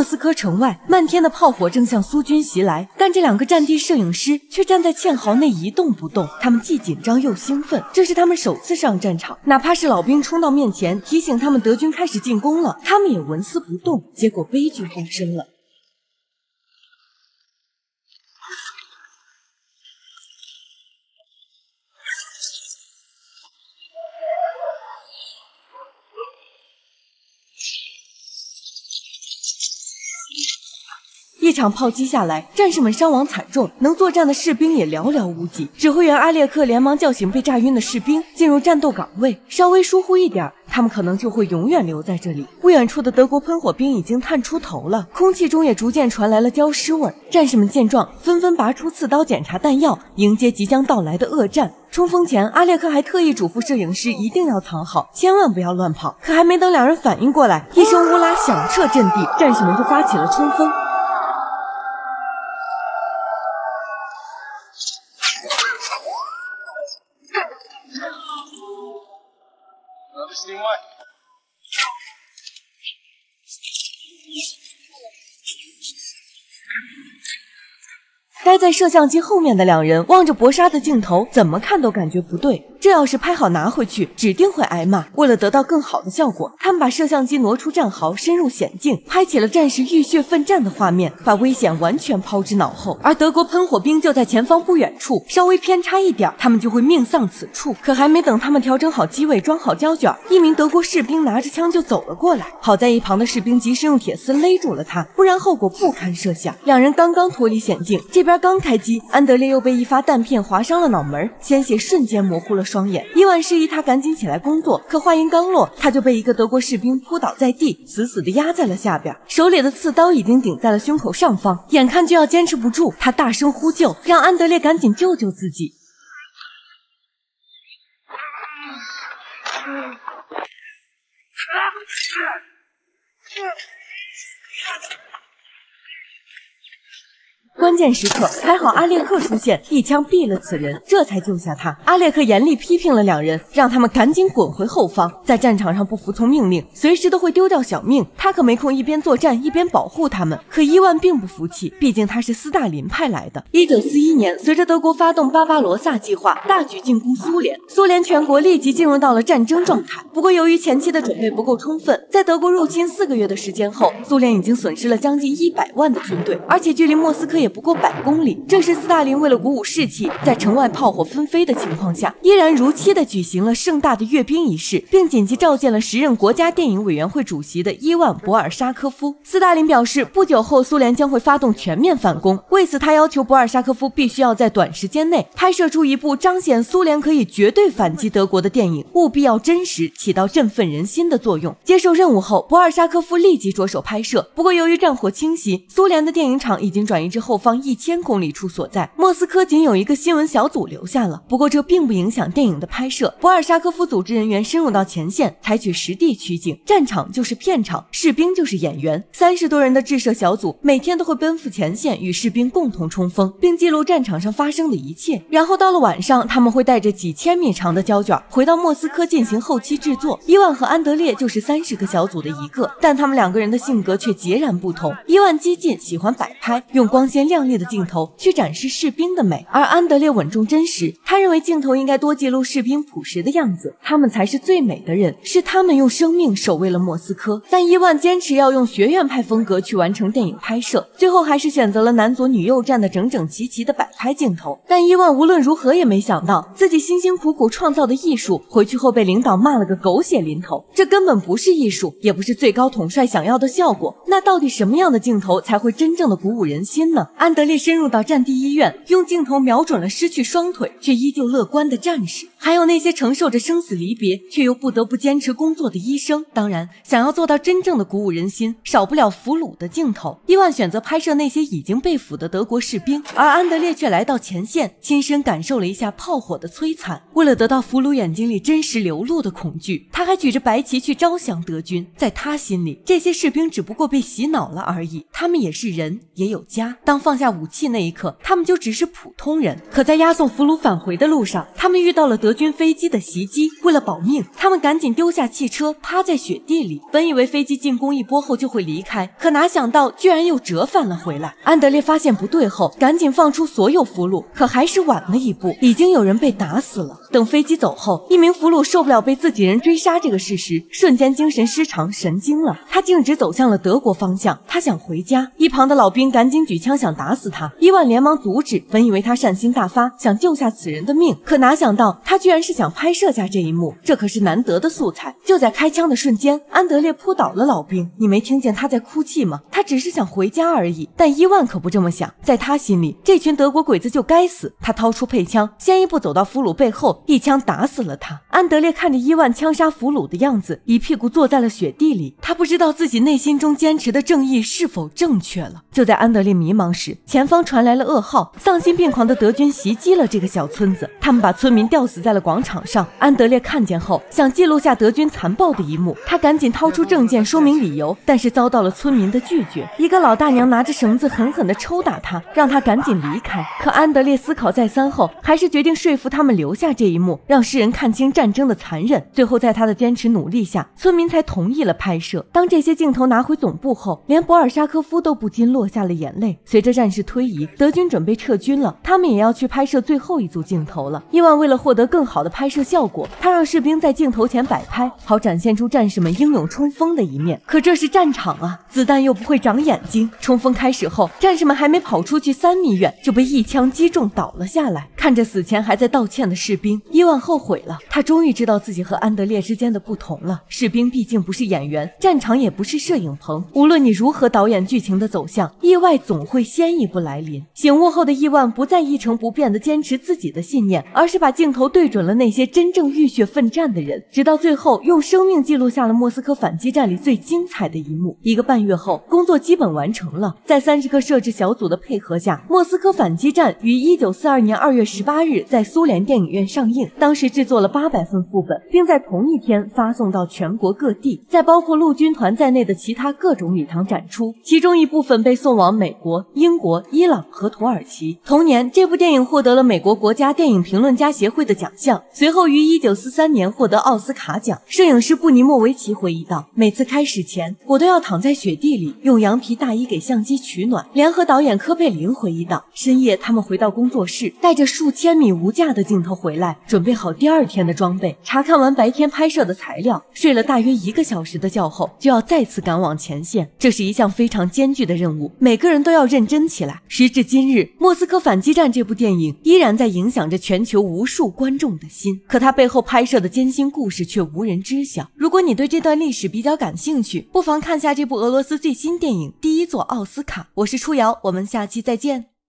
莫斯科城外，漫天的炮火正向苏军袭来，但这两个战地摄影师却站在堑壕内一动不动。他们既紧张又兴奋，这是他们首次上战场，哪怕是老兵冲到面前提醒他们德军开始进攻了，他们也纹丝不动。结果悲剧发生了。一场炮击下来，战士们伤亡惨重，能作战的士兵也寥寥无几。指挥员阿列克连忙叫醒被炸晕的士兵，进入战斗岗位。稍微疏忽一点，他们可能就会永远留在这里。不远处的德国喷火兵已经探出头了，空气中也逐渐传来了焦尸味。战士们见状，纷纷拔出刺刀检查弹药，迎接即将到来的恶战。冲锋前，阿列克还特意嘱咐摄影师一定要藏好，千万不要乱跑。可还没等两人反应过来，一声乌拉响彻阵地，战士们就发起了冲锋。另外。待在摄像机后面的两人望着搏杀的镜头，怎么看都感觉不对。这要是拍好拿回去，指定会挨骂。为了得到更好的效果，他们把摄像机挪出战壕，深入险境，拍起了战士浴血奋战的画面，把危险完全抛之脑后。而德国喷火兵就在前方不远处，稍微偏差一点，他们就会命丧此处。可还没等他们调整好机位，装好胶卷，一名德国士兵拿着枪就走了过来。好在一旁的士兵及时用铁丝勒住了他，不然后果不堪设想。两人刚刚脱离险境，这边刚开机，安德烈又被一发弹片划伤了脑门，鲜血瞬间模糊了。双眼，伊万示意他赶紧起来工作，可话音刚落，他就被一个德国士兵扑倒在地，死死地压在了下边，手里的刺刀已经顶在了胸口上方，眼看就要坚持不住，他大声呼救，让安德烈赶紧救救自己。关键时刻，还好阿列克出现，一枪毙了此人，这才救下他。阿列克严厉批评了两人，让他们赶紧滚回后方。在战场上不服从命令，随时都会丢掉小命。他可没空一边作战一边保护他们。可伊万并不服气，毕竟他是斯大林派来的。一九四一年，随着德国发动巴巴罗萨计划，大举进攻苏联，苏联全国立即进入到了战争状态。不过，由于前期的准备不够充分，在德国入侵四个月的时间后，苏联已经损失了将近一百万的军队，而且距离莫斯科也。不过百公里。这时，斯大林为了鼓舞士气，在城外炮火纷飞的情况下，依然如期的举行了盛大的阅兵仪式，并紧急召见了时任国家电影委员会主席的伊万·博尔沙科夫。斯大林表示，不久后苏联将会发动全面反攻，为此他要求博尔沙科夫必须要在短时间内拍摄出一部彰显苏联可以绝对反击德国的电影，务必要真实，起到振奋人心的作用。接受任务后，博尔沙科夫立即着手拍摄。不过，由于战火侵袭，苏联的电影厂已经转移至后。后方一千公里处所在，莫斯科仅有一个新闻小组留下了。不过这并不影响电影的拍摄。博尔沙科夫组织人员深入到前线，采取实地取景，战场就是片场，士兵就是演员。三十多人的制摄小组每天都会奔赴前线，与士兵共同冲锋，并记录战场上发生的一切。然后到了晚上，他们会带着几千米长的胶卷回到莫斯科进行后期制作。伊万和安德烈就是三十个小组的一个，但他们两个人的性格却截然不同。伊万激进，喜欢摆拍，用光鲜。亮丽的镜头去展示士兵的美，而安德烈稳重真实。他认为镜头应该多记录士兵朴实的样子，他们才是最美的人，是他们用生命守卫了莫斯科。但伊万坚持要用学院派风格去完成电影拍摄，最后还是选择了男左女右站的整整齐齐的摆拍镜头。但伊万无论如何也没想到，自己辛辛苦苦创造的艺术回去后被领导骂了个狗血淋头。这根本不是艺术，也不是最高统帅想要的效果。那到底什么样的镜头才会真正的鼓舞人心呢？安德烈深入到战地医院，用镜头瞄准了失去双腿却依旧乐观的战士，还有那些承受着生死离别却又不得不坚持工作的医生。当然，想要做到真正的鼓舞人心，少不了俘虏的镜头。伊万选择拍摄那些已经被俘的德国士兵，而安德烈却来到前线，亲身感受了一下炮火的摧残。为了得到俘虏眼睛里真实流露的恐惧，他还举着白旗去招降德军。在他心里，这些士兵只不过被洗脑了而已，他们也是人，也有家。当放下武器那一刻，他们就只是普通人。可在押送俘虏返回的路上，他们遇到了德军飞机的袭击。为了保命，他们赶紧丢下汽车，趴在雪地里。本以为飞机进攻一波后就会离开，可哪想到居然又折返了回来。安德烈发现不对后，赶紧放出所有俘虏，可还是晚了一步，已经有人被打死了。等飞机走后，一名俘虏受不了被自己人追杀这个事实，瞬间精神失常，神经了。他径直走向了德国方向，他想回家。一旁的老兵赶紧举枪想打死他，伊万连忙阻止。本以为他善心大发，想救下此人的命，可哪想到他居然是想拍摄下这一幕，这可是难得的素材。就在开枪的瞬间，安德烈扑倒了老兵。你没听见他在哭泣吗？他只是想回家而已。但伊万可不这么想，在他心里，这群德国鬼子就该死。他掏出配枪，先一步走到俘虏背后，一枪打死了他。安德烈看着伊万枪杀俘虏的样子，一屁股坐在了雪地里。他不知道自己内心中坚持的正义是否正确了。就在安德烈迷茫时，前方传来了噩耗：丧心病狂的德军袭击了这个小村子，他们把村民吊死在了广场上。安德烈看见后，想记录下德军残暴的一幕，他赶紧掏出证件说明理由，但是遭到了村民的拒绝。一个老大娘拿着绳子狠狠地抽打他，让他赶紧离开。可安德烈思考再三后，还是决定说服他们留下这一幕，让世人看清战争的残忍。最后，在他的坚持努力下，村民才同意了拍摄。当这些镜头拿回总部后，连博尔沙科夫都不禁落下了眼泪。随着战事推移，德军准备撤军了，他们也要去拍摄最后一组镜头了。伊万为了获得更好的拍摄效果，他让士兵在镜头前摆拍，好展现出战士们英勇冲锋的一面。可这是战场啊，子弹又不会长眼睛。冲锋开始后，战士们还没跑出去三米远，就被一枪击中倒了下来。看着死前还在道歉的士兵，伊万后悔了。他终于知道自己和安德烈之间的不同了。士兵毕竟不是演员，战场也不是摄影棚。无论你如何导演剧情的走向，意外总会先一步来临。醒悟后的伊万不再一成不变地坚持自己的信念，而是把镜头对准了那些真正浴血奋战的人，直到最后用生命记录下了莫斯科反击战里最精彩的一幕。一个半月后，工作基本完成了。在三十个摄制小组的配合下，莫斯科反击战于一九四二年二月十八日在苏联电影院上映。当时制作了八百份副本，并在同一天发送到全国各地，在包括陆军团在内的其他各种礼堂展出。其中一部分被送往美国、英国、伊朗和土耳其。同年，这部电影获得了美国国家电影评论家协会的奖项。随后于一九四三年获得奥斯卡奖。摄影师布尼莫维奇回忆道：“每次开始前，我都要躺在雪地里，用羊皮大衣给相机取暖。”联合导演科佩林回忆道：“深夜，他们回到工作室，带着数千米无价的镜头回来，准备好第二天的装备。查看完白天拍摄的材料，睡了大约一个小时的觉后，就要再次赶往前线。这是一项非常艰巨的任务，每个人都要认真起来。时至今日，《莫斯科反击战》这部电影依然在影响着全球无数观众的心，可它背后拍摄的艰辛故事却无人知晓。如果你对这段历史比较感兴趣，不妨看下这部俄罗斯最新电影《第一座奥斯卡》。我是初瑶，我们下期再见。